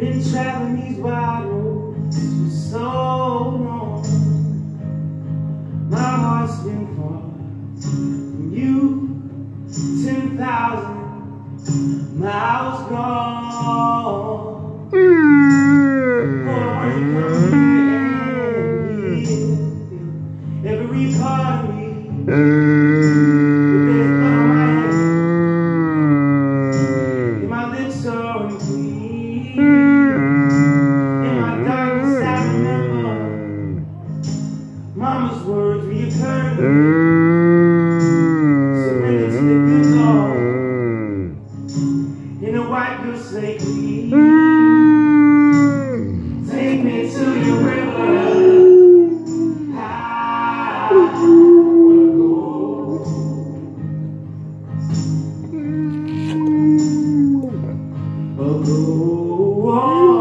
been traveling these wide roads for so long. My heart's been far from you, 10,000 miles gone. When you come here and give every part of me. Mm. promised words will you turn the. You know why you say please. Take me to your river. Oh.